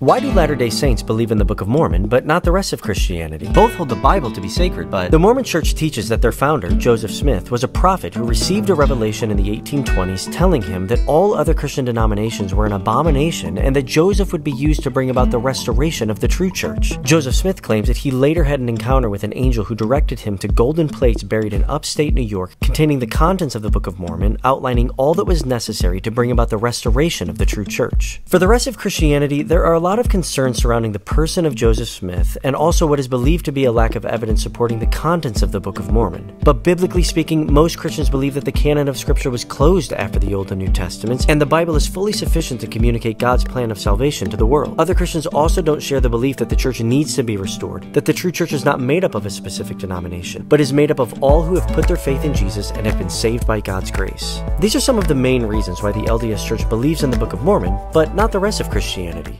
Why do Latter day Saints believe in the Book of Mormon, but not the rest of Christianity? Both hold the Bible to be sacred, but the Mormon Church teaches that their founder, Joseph Smith, was a prophet who received a revelation in the 1820s telling him that all other Christian denominations were an abomination and that Joseph would be used to bring about the restoration of the true church. Joseph Smith claims that he later had an encounter with an angel who directed him to golden plates buried in upstate New York containing the contents of the Book of Mormon, outlining all that was necessary to bring about the restoration of the true church. For the rest of Christianity, there are a lot of concerns surrounding the person of Joseph Smith and also what is believed to be a lack of evidence supporting the contents of the Book of Mormon. But biblically speaking, most Christians believe that the canon of Scripture was closed after the Old and New Testaments, and the Bible is fully sufficient to communicate God's plan of salvation to the world. Other Christians also don't share the belief that the church needs to be restored, that the true church is not made up of a specific denomination, but is made up of all who have put their faith in Jesus and have been saved by God's grace. These are some of the main reasons why the LDS Church believes in the Book of Mormon, but not the rest of Christianity.